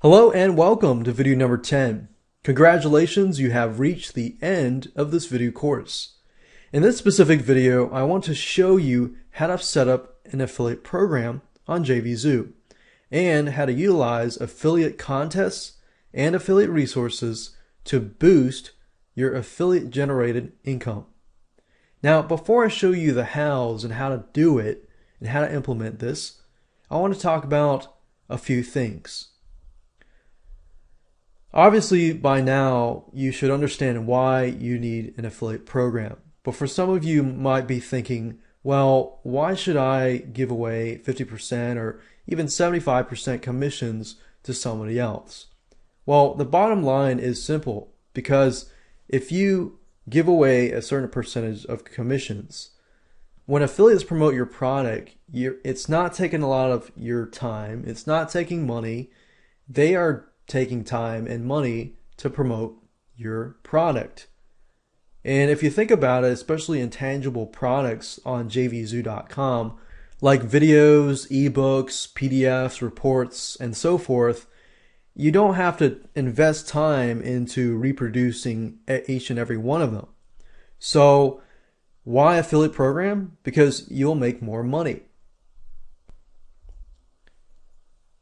Hello and welcome to video number 10. Congratulations, you have reached the end of this video course. In this specific video, I want to show you how to set up an affiliate program on JVZoo and how to utilize affiliate contests and affiliate resources to boost your affiliate generated income. Now, before I show you the hows and how to do it and how to implement this, I want to talk about a few things. Obviously, by now, you should understand why you need an affiliate program. But for some of you might be thinking, well, why should I give away 50% or even 75% commissions to somebody else? Well, the bottom line is simple because if you give away a certain percentage of commissions, when affiliates promote your product, it's not taking a lot of your time, it's not taking money. They are taking time and money to promote your product. And if you think about it, especially intangible products on jvzoo.com, like videos, ebooks, PDFs, reports, and so forth, you don't have to invest time into reproducing each and every one of them. So, why affiliate program? Because you'll make more money.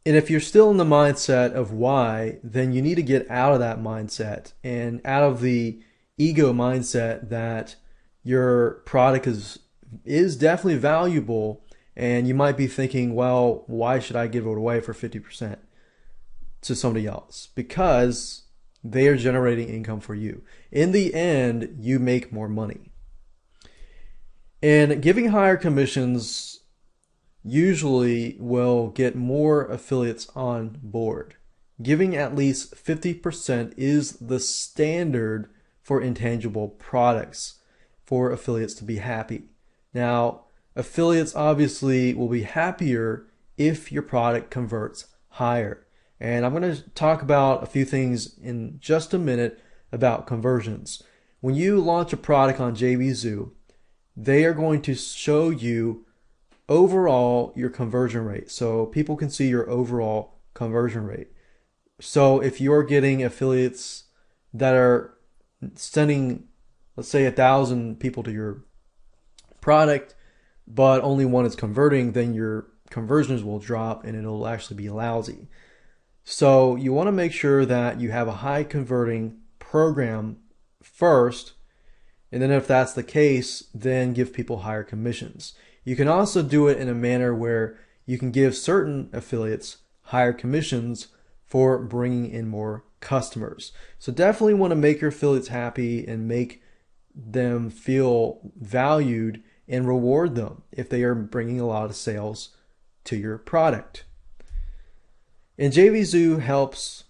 And if you're still in the mindset of why, then you need to get out of that mindset and out of the ego mindset that your product is is definitely valuable and you might be thinking, well, why should I give it away for 50% to somebody else? Because they are generating income for you. In the end, you make more money. And giving higher commissions usually will get more affiliates on board. Giving at least 50% is the standard for intangible products for affiliates to be happy. Now, affiliates obviously will be happier if your product converts higher. And I'm going to talk about a few things in just a minute about conversions. When you launch a product on JVZoo, they are going to show you overall your conversion rate. So people can see your overall conversion rate. So if you're getting affiliates that are sending, let's say, a thousand people to your product, but only one is converting, then your conversions will drop and it'll actually be lousy. So you want to make sure that you have a high converting program first. And then if that's the case, then give people higher commissions. You can also do it in a manner where you can give certain affiliates higher commissions for bringing in more customers. So definitely want to make your affiliates happy and make them feel valued and reward them if they are bringing a lot of sales to your product. And JVZoo helps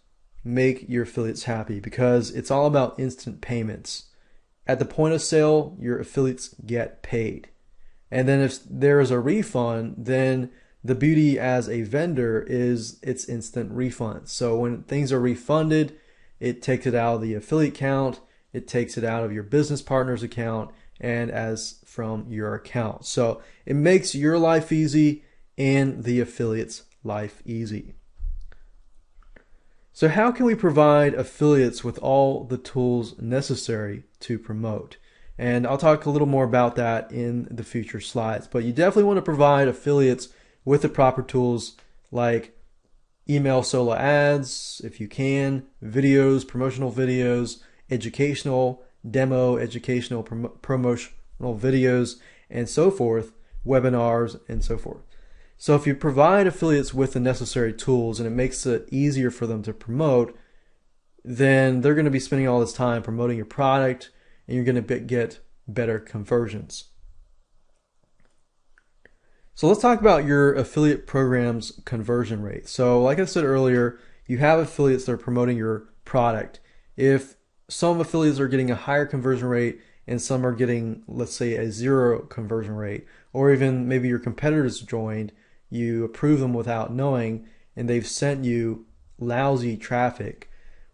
make your affiliates happy because it's all about instant payments. At the point of sale, your affiliates get paid. And then if there is a refund, then the beauty as a vendor is it's instant refund. So when things are refunded, it takes it out of the affiliate account, it takes it out of your business partner's account, and as from your account. So it makes your life easy and the affiliate's life easy. So how can we provide affiliates with all the tools necessary to promote? And I'll talk a little more about that in the future slides. But you definitely want to provide affiliates with the proper tools like email solo ads, if you can, videos, promotional videos, educational, demo, educational, prom- promotional videos, and so forth, webinars, and so forth. So if you provide affiliates with the necessary tools and it makes it easier for them to promote, then they're going to be spending all this time promoting your product and you're going to get better conversions. So let's talk about your affiliate program's conversion rate. So like I said earlier, you have affiliates that are promoting your product. If some affiliates are getting a higher conversion rate and some are getting, let's say, a zero conversion rate, or even maybe your competitors joined, you approve them without knowing, and they've sent you lousy traffic,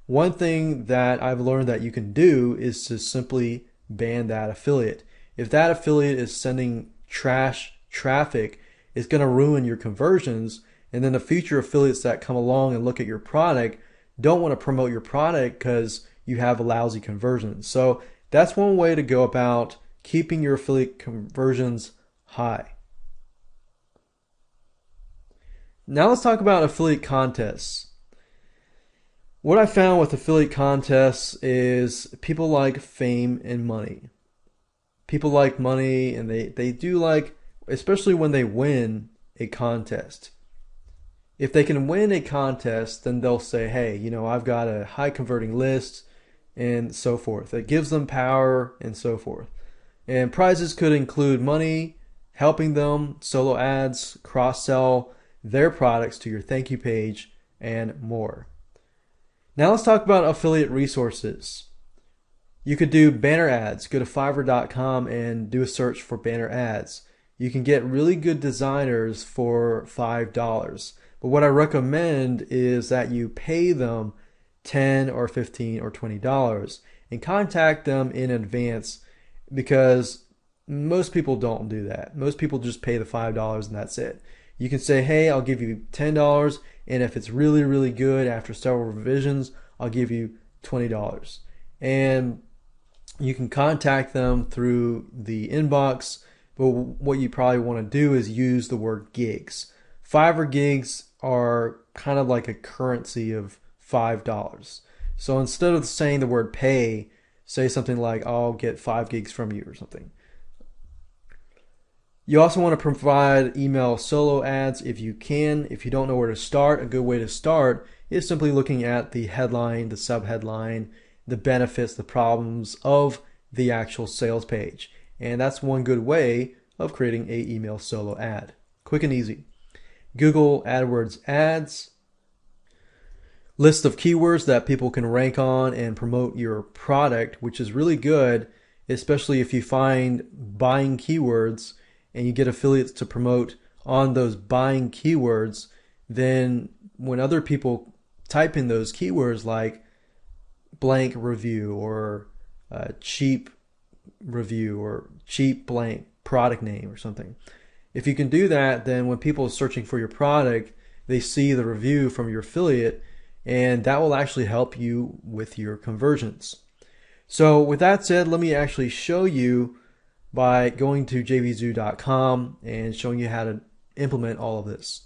one thing that I've learned that you can do is to simply ban that affiliate. If that affiliate is sending trash traffic, it's going to ruin your conversions And then the future affiliates that come along and look at your product don't want to promote your product because you have a lousy conversion. So that's one way to go about keeping your affiliate conversions high. Now let's talk about affiliate contests. What I found with affiliate contests is people like fame and money. People like money and they, they do like, especially when they win a contest. If they can win a contest, then they'll say, hey, you know, I've got a high converting list and so forth. It gives them power and so forth. And prizes could include money, helping them, solo ads, cross sell their products to your thank you page, and more. Now let's talk about affiliate resources. You could do banner ads. Go to fiverr.com and do a search for banner ads. You can get really good designers for $5. But what I recommend is that you pay them 10 or 15 or 20 dollars and contact them in advance because most people don't do that. Most people just pay the $5 and that's it. You can say, "Hey, I'll give you $10 and if it's really really good after several revisions, I'll give you $20." And you can contact them through the inbox, but what you probably want to do is use the word gigs. Fiverr gigs are kind of like a currency of $5. So instead of saying the word pay, say something like, I'll get five gigs from you or something. You also want to provide email solo ads if you can. If you don't know where to start, a good way to start is simply looking at the headline, the subheadline, the benefits, the problems of the actual sales page. And that's one good way of creating a email solo ad. Quick and easy. Google AdWords ads, list of keywords that people can rank on and promote your product, which is really good, especially if you find buying keywords and you get affiliates to promote on those buying keywords, then when other people type in those keywords like blank review or uh, cheap review or cheap blank product name or something. If you can do that, then when people are searching for your product, they see the review from your affiliate and that will actually help you with your conversions. So with that said, let me actually show you by going to jvzoo.com and showing you how to implement all of this.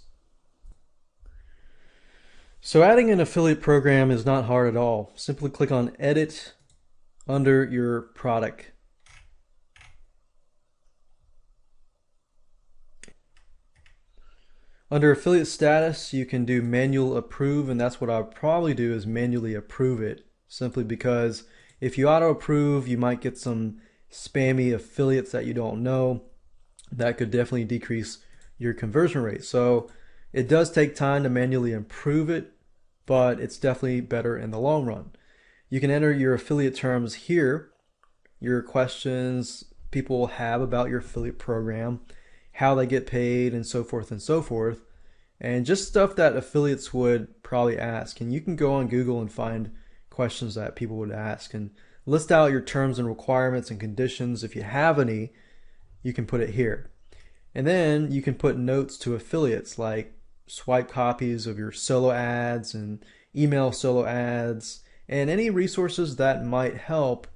So adding an affiliate program is not hard at all. Simply click on edit under your product. Under affiliate status, you can do manual approve, and that's what I'll probably do is manually approve it, simply because if you auto approve, you might get some spammy affiliates that you don't know. That could definitely decrease your conversion rate. So it does take time to manually improve it, but it's definitely better in the long run. You can enter your affiliate terms here, your questions people have about your affiliate program, how they get paid, and so forth and so forth. And just stuff that affiliates would probably ask. And you can go on Google and find questions that people would ask and list out your terms and requirements and conditions. If you have any, you can put it here. And then you can put notes to affiliates like swipe copies of your solo ads and email solo ads and any resources that might help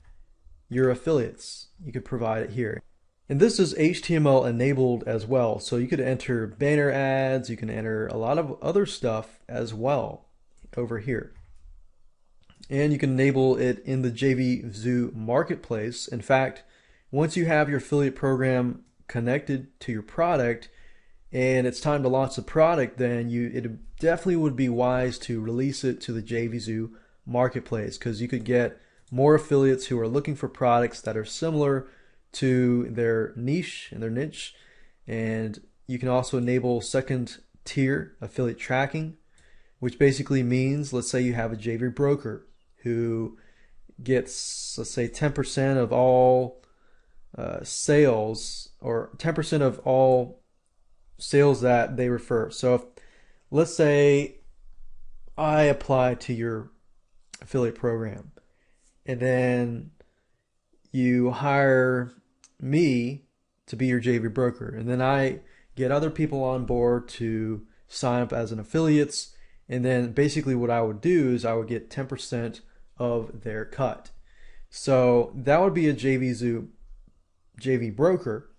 your affiliates. You could provide it here. And this is HTML enabled as well. So you could enter banner ads, you can enter a lot of other stuff as well over here. And you can enable it in the JVZoo marketplace. In fact, once you have your affiliate program connected to your product and it's time to launch the product, then you it definitely would be wise to release it to the JVZoo marketplace because you could get more affiliates who are looking for products that are similar to their niche and their niche. And you can also enable second tier affiliate tracking, which basically means let's say you have a JV broker who gets, let's say, 10% of all uh, sales or 10% of all sales that they refer. So if, let's say I apply to your affiliate program and then you hire me to be your JV broker. And then I get other people on board to sign up as an affiliates. And then basically what I would do is I would get 10% of their cut. So that would be a JVZoo JV broker,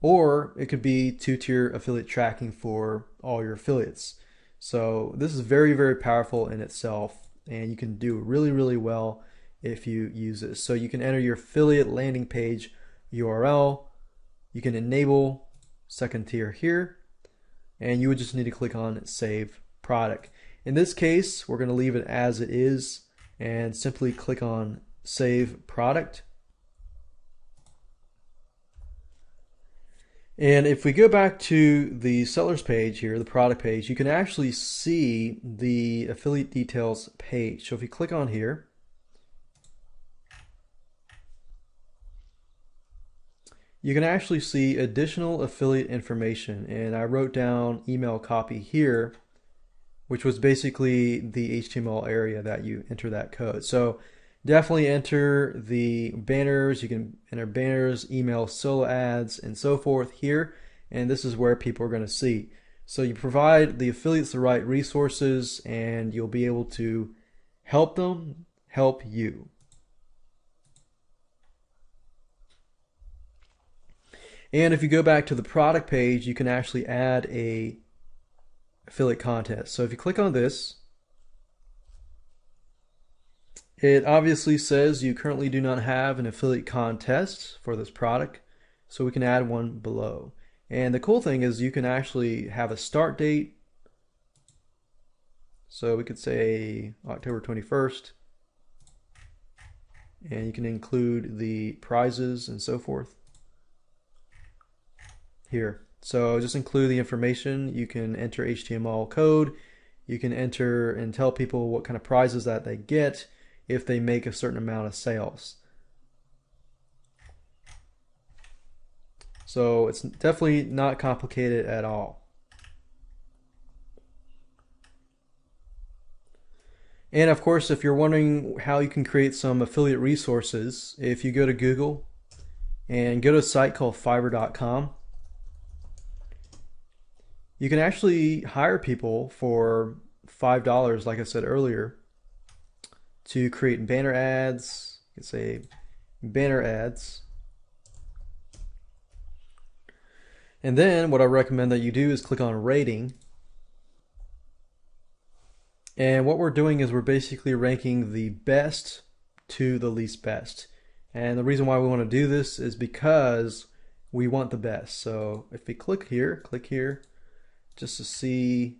or it could be two-tier affiliate tracking for all your affiliates. So this is very, very powerful in itself, and you can do really, really well if you use this. So you can enter your affiliate landing page URL. You can enable second tier here, and you would just need to click on save product. In this case, we're going to leave it as it is and simply click on save product. And if we go back to the seller's page here, the product page, you can actually see the affiliate details page. So if you click on here, you can actually see additional affiliate information. And I wrote down email copy here, which was basically the HTML area that you enter that code. So definitely enter the banners. You can enter banners, email, solo ads, and so forth here. And this is where people are going to see. So you provide the affiliates the right resources and you'll be able to help them help you. And if you go back to the product page, you can actually add a affiliate contest. So if you click on this, it obviously says you currently do not have an affiliate contest for this product, so we can add one below. And the cool thing is you can actually have a start date. So we could say October 21st. And you can include the prizes and so forth here. So just include the information. You can enter HTML code. You can enter and tell people what kind of prizes that they get if they make a certain amount of sales. So it's definitely not complicated at all. And of course, if you're wondering how you can create some affiliate resources, if you go to Google and go to a site called fiverr.com, you can actually hire people for $5, like I said earlier, to create banner ads. You can say banner ads. And then what I recommend that you do is click on rating. And what we're doing is we're basically ranking the best to the least best. And the reason why we want to do this is because we want the best. So if we click here, click here, just to see,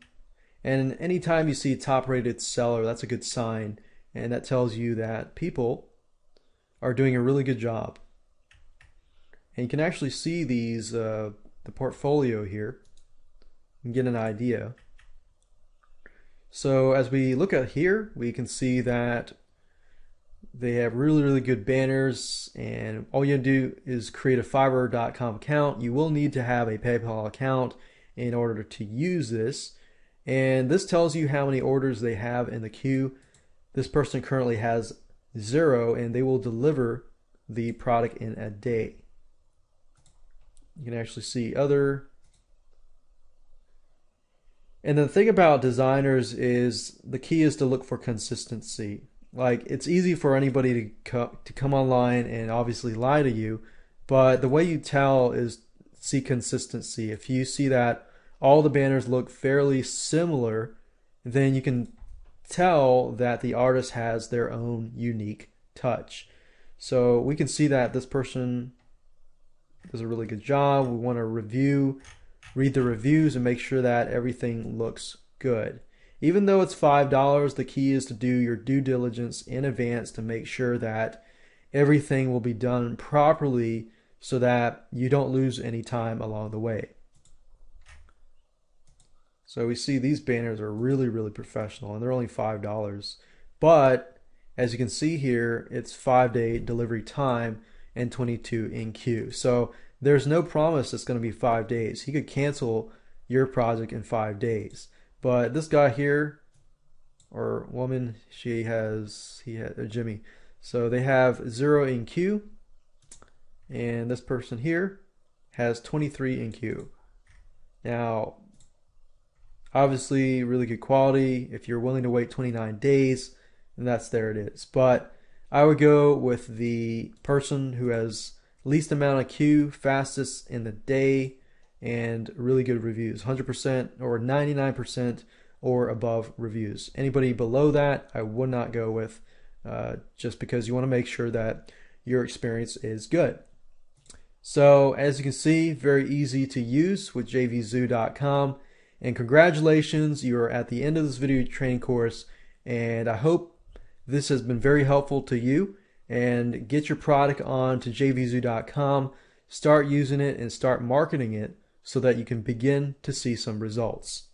and anytime you see top rated seller, that's a good sign and that tells you that people are doing a really good job. And you can actually see these, uh, the portfolio here, and get an idea. So as we look at here, we can see that they have really, really good banners and all you do is create a Fiverr.com account. You will need to have a PayPal account in order to use this. And this tells you how many orders they have in the queue this person currently has zero and they will deliver the product in a day. You can actually see other. And the thing about designers is the key is to look for consistency. Like it's easy for anybody to co- to come online and obviously lie to you, but the way you tell is see consistency. If you see that all the banners look fairly similar, then you can tell that the artist has their own unique touch. So we can see that this person does a really good job. We want to review, read the reviews, and make sure that everything looks good. Even though it's $5, the key is to do your due diligence in advance to make sure that everything will be done properly so that you don't lose any time along the way. So we see these banners are really, really professional and they're only $5. But as you can see here, it's five day delivery time and 22 in queue. So there's no promise it's going to be five days. He could cancel your project in five days. But this guy here, or woman, she has, he had, uh, Jimmy. So they have zero in queue. And this person here has 23 in queue. Now, Obviously, really good quality. If you're willing to wait 29 days, and that's there it is. But I would go with the person who has least amount of queue, fastest in the day, and really good reviews 100% or 99% or above reviews. Anybody below that, I would not go with uh, just because you want to make sure that your experience is good. So, as you can see, very easy to use with jvzoo.com. And congratulations, you are at the end of this video training course. And I hope this has been very helpful to you. And get your product on to jvzoo.com, start using it, and start marketing it so that you can begin to see some results.